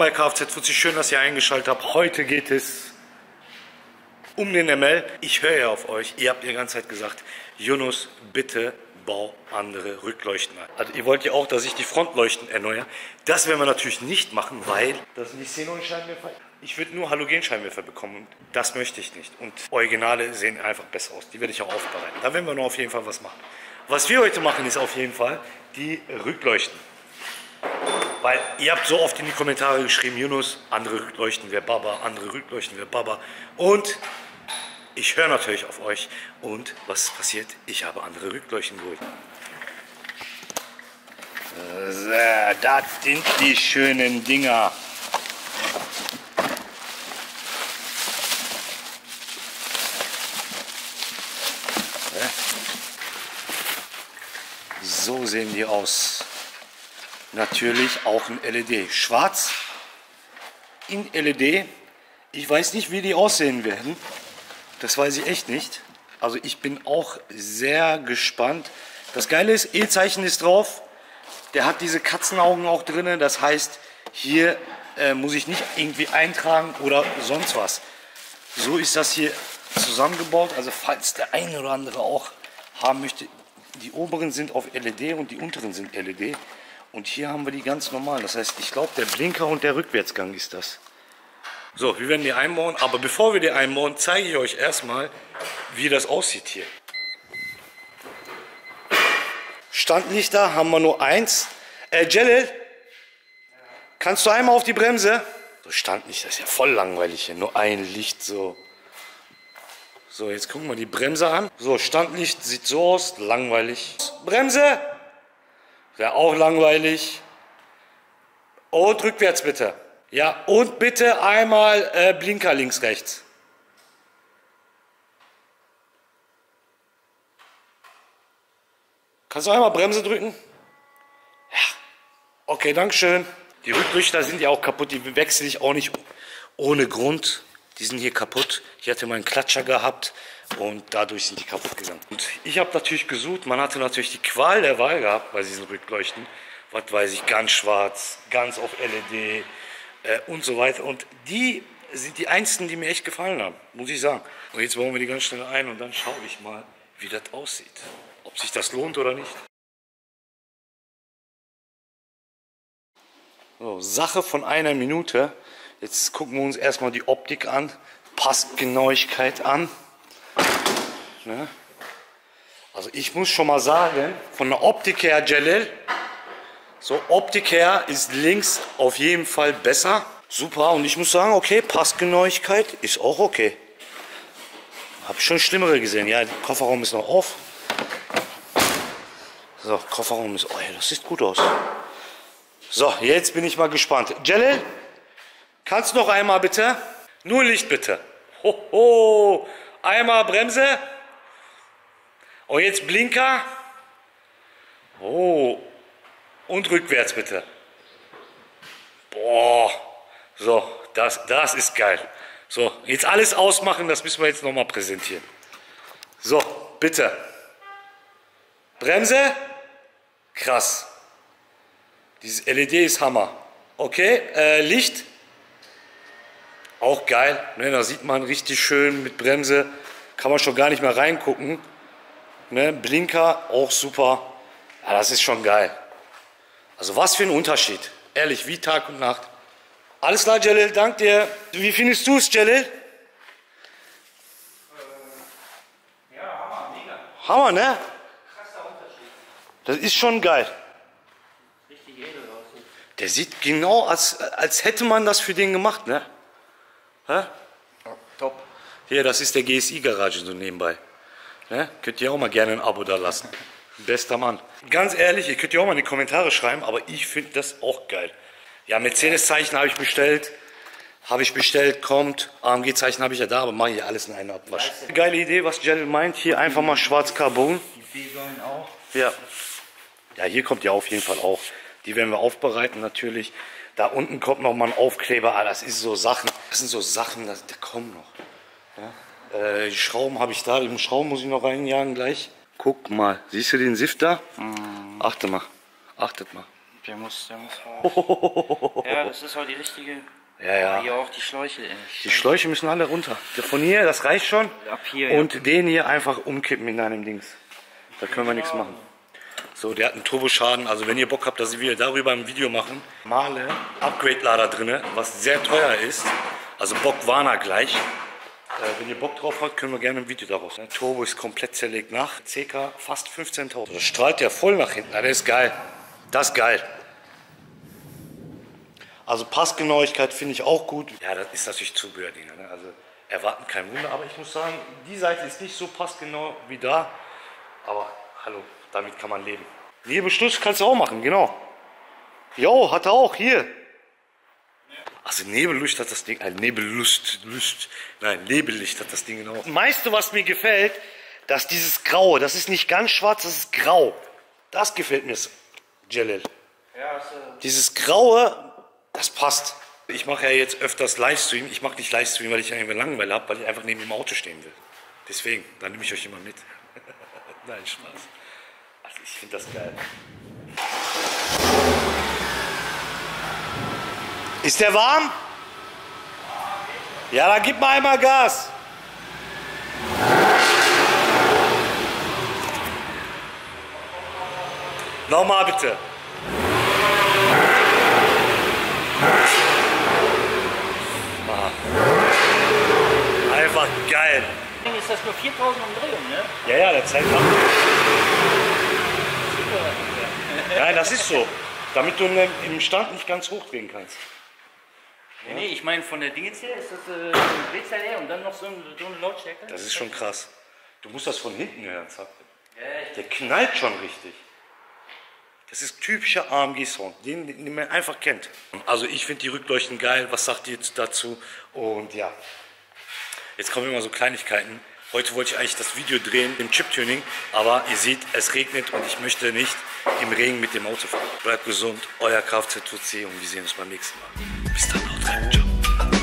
bei Kfz Schön, dass ihr eingeschaltet habt. Heute geht es um den ML. Ich höre ja auf euch. Ihr habt die ganze Zeit gesagt, Yunus, bitte bau andere Rückleuchten ein. Also ihr wollt ja auch, dass ich die Frontleuchten erneuere. Das werden wir natürlich nicht machen, weil das sind die Xenon-Scheinwerfer. Ich würde nur Halogenscheinwerfer bekommen. Das möchte ich nicht. Und Originale sehen einfach besser aus. Die werde ich auch aufbereiten. Da werden wir noch auf jeden Fall was machen. Was wir heute machen, ist auf jeden Fall die Rückleuchten. Weil ihr habt so oft in die Kommentare geschrieben, Yunus, andere Rückleuchten wäre Baba, andere Rückleuchten wäre Baba. Und ich höre natürlich auf euch. Und was passiert? Ich habe andere Rückleuchten geholt. So, das sind die schönen Dinger. So sehen die aus. Natürlich auch ein LED. Schwarz in LED. Ich weiß nicht, wie die aussehen werden. Das weiß ich echt nicht. Also ich bin auch sehr gespannt. Das Geile ist, E-Zeichen ist drauf. Der hat diese Katzenaugen auch drin. Das heißt, hier äh, muss ich nicht irgendwie eintragen oder sonst was. So ist das hier zusammengebaut. Also falls der eine oder andere auch haben möchte, die oberen sind auf LED und die unteren sind LED. Und hier haben wir die ganz normalen. Das heißt, ich glaube, der Blinker und der Rückwärtsgang ist das. So, wir werden die einbauen. Aber bevor wir die einbauen, zeige ich euch erstmal, wie das aussieht hier. Standlichter haben wir nur eins. Äh, Jelil, kannst du einmal auf die Bremse? So Standlichter ist ja voll langweilig hier. Nur ein Licht so. So, jetzt gucken wir die Bremse an. So, Standlicht sieht so aus, langweilig. Bremse! Wäre auch langweilig. Und rückwärts bitte. Ja, und bitte einmal äh, Blinker links, rechts. Kannst du einmal Bremse drücken? Ja. Okay, Dankeschön. Die Rücklichter sind ja auch kaputt, die wechsle ich auch nicht ohne Grund. Die sind hier kaputt. Ich hatte meinen Klatscher gehabt und dadurch sind die kaputt gegangen. Und ich habe natürlich gesucht, man hatte natürlich die Qual der Wahl gehabt bei diesen Rückleuchten. Was weiß ich, ganz schwarz, ganz auf LED äh, und so weiter. Und die sind die einzigen, die mir echt gefallen haben, muss ich sagen. Und jetzt bauen wir die ganz schnell ein und dann schaue ich mal, wie das aussieht. Ob sich das lohnt oder nicht. So, Sache von einer Minute. Jetzt gucken wir uns erstmal die Optik an, Passgenauigkeit an. Ne? Also ich muss schon mal sagen, von der Optik her, Jalil, so Optik her ist links auf jeden Fall besser. Super und ich muss sagen, okay, Passgenauigkeit ist auch okay. Habe schon schlimmere gesehen. Ja, der Kofferraum ist noch auf. So, Kofferraum ist, oh ja, das sieht gut aus. So, jetzt bin ich mal gespannt. Jalil, Kannst noch einmal bitte? Nur Licht bitte. Hoho. Einmal Bremse. Und oh, jetzt Blinker. Oh. Und rückwärts bitte. Boah. So, das, das ist geil. So, jetzt alles ausmachen, das müssen wir jetzt nochmal präsentieren. So, bitte. Bremse. Krass. Dieses LED ist Hammer. Okay, äh, Licht. Auch geil, ne, da sieht man richtig schön mit Bremse, kann man schon gar nicht mehr reingucken. Ne, Blinker, auch super. Ja, das ist schon geil. Also was für ein Unterschied. Ehrlich, wie Tag und Nacht. Alles klar, Jalil, dank dir. Wie findest du es, Jalil? Ja, Hammer, mega. Hammer, ne? Krasser Unterschied. Das ist schon geil. Richtig edel aussieht. Der sieht genau, als, als hätte man das für den gemacht, ne? Hä? Top. Hier, das ist der GSI-Garage so nebenbei. Ne? Könnt ihr auch mal gerne ein Abo da lassen. Bester Mann. Ganz ehrlich, ihr könnt ja auch mal in die Kommentare schreiben, aber ich finde das auch geil. Ja, Mercedes-Zeichen habe ich bestellt. Habe ich bestellt, kommt. AMG-Zeichen habe ich ja da, aber mache ich alles in einen Abwasch. Geile Idee, was Jell meint. Hier einfach mal schwarz Carbon. Die B-Säulen auch. Ja. Ja, hier kommt ja auf jeden Fall auch. Die werden wir aufbereiten natürlich. Da unten kommt noch mal ein Aufkleber. Ah, das ist so Sachen. Das sind so Sachen, das, die kommen noch. Ja? Äh, die Schrauben habe ich da. Die Schrauben muss ich noch reinjagen gleich. Guck mal. Siehst du den Sift da? Mhm. Achte mal. Achtet mal. Der muss, der muss raus. ja, das ist auch die richtige. Ja, ja. Hier auch die Schläuche. ey. Die Schläuche müssen alle runter. Von hier, das reicht schon. Ab hier. ja. Und den hier einfach umkippen in einem Dings. Da können wir nichts machen. So, der hat einen Turboschaden. Also wenn ihr Bock habt, dass wir darüber ein Video machen. Male Upgrade-Lader drinne, was sehr teuer ist. Also Bock-Warner gleich. Äh, wenn ihr Bock drauf habt, können wir gerne ein Video daraus. Der Turbo ist komplett zerlegt nach. CK fast 15.000. Das strahlt ja voll nach hinten. Der ist geil. Das ist geil. Also Passgenauigkeit finde ich auch gut. Ja, das ist natürlich Zubehördinger. Ne? Also erwarten kein Wunder. Aber ich muss sagen, die Seite ist nicht so passgenau wie da. Aber hallo, damit kann man leben. Nebelschluss kannst du auch machen, genau. Jo, hat er auch, hier. Also Nebellicht hat das Ding, äh, Nebellust, Lust, nein, Nebellicht hat das Ding genau. Das meiste, was mir gefällt, dass dieses Graue, das ist nicht ganz schwarz, das ist grau. Das gefällt mir, Jalil. Ja, äh, Dieses Graue, das passt. Ich mache ja jetzt öfters Livestream. Ich mache nicht Livestream, weil ich irgendwie Langeweile habe, weil ich einfach neben dem Auto stehen will. Deswegen, dann nehme ich euch immer mit. Nein, Spaß. Ich finde das geil. Ist der warm? Ja, dann gib mal einmal Gas. Nochmal bitte. Ah. Einfach geil. ist das nur 4000 Umdrehungen, ne? Ja, ja, der zeigt ab. Nein, das ist so. Damit du ne- im Stand nicht ganz hoch drehen kannst. Nee, nee, ich meine von der Dingens her ist das äh, eine Drehzahl her und dann noch so, ein, so eine Lautstärke. Das ist schon krass. Du musst das von hinten hören, Zack. Ja, Der knallt schon richtig. Das ist typischer AMG-Sound, den, den man einfach kennt. Also ich finde die Rückleuchten geil. Was sagt ihr jetzt dazu? Und ja, jetzt kommen immer so Kleinigkeiten. Heute wollte ich eigentlich das Video drehen im Chiptuning, aber ihr seht, es regnet und ich möchte nicht im Regen mit dem Auto fahren. Bleibt gesund, euer Kfz2C und wir sehen uns beim nächsten Mal. Bis dann, haut rein. Ciao.